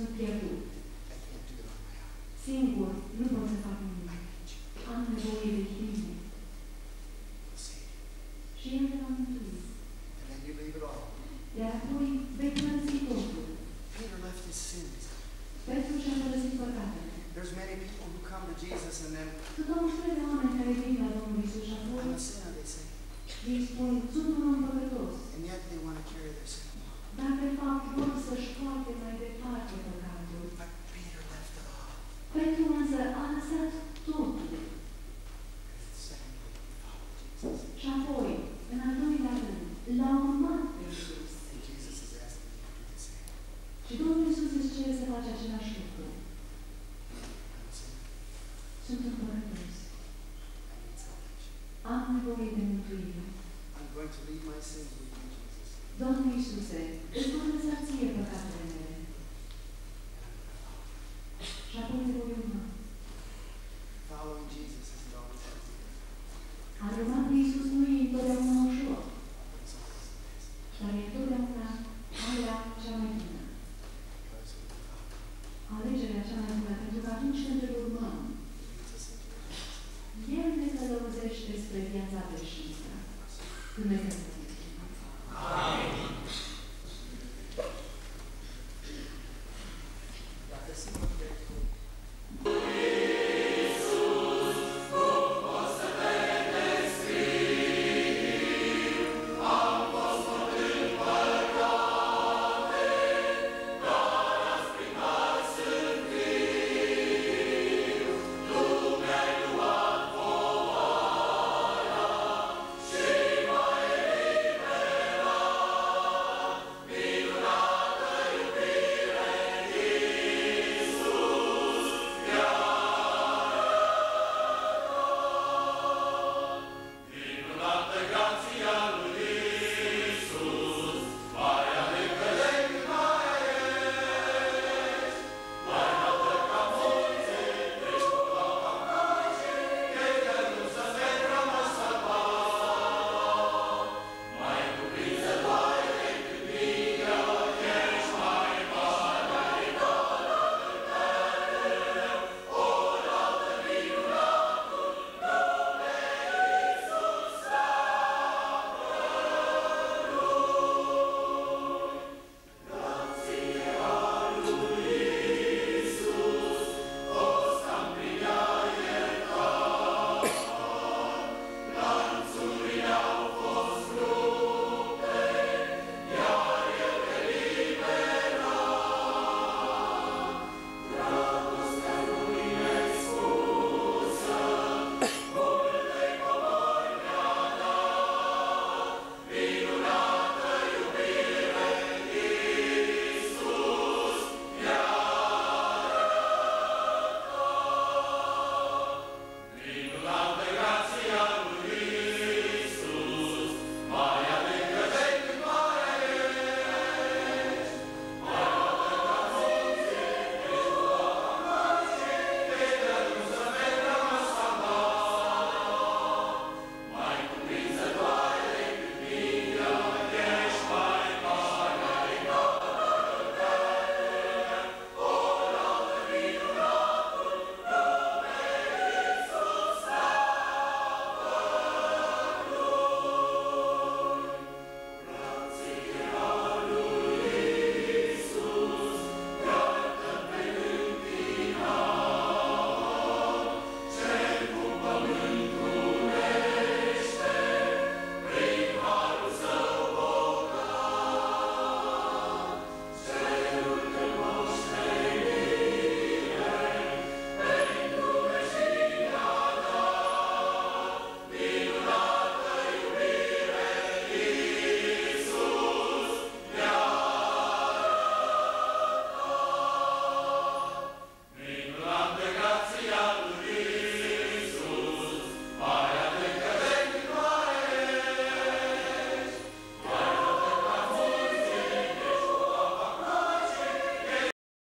sunt pierdut. Singur nu pot să fac nimic. Am nevoie de tine. Și El te va mântui. And then you leave it all. Iar apoi vei părăsi totul. Peter left his sins. Petru și-a părăsit păcatele. There's many people who come to Jesus and then, de I'm a sinner, they say. Faci același lucru. I'm a sinner. Sunt un păcătos. I need salvation. Am nevoie de mântuire. I'm going to leave my sins with you, Jesus. Domnul Iisuse, îți voi lăsa ție păcatele mele. despre viața veșnică. Dumnezeu.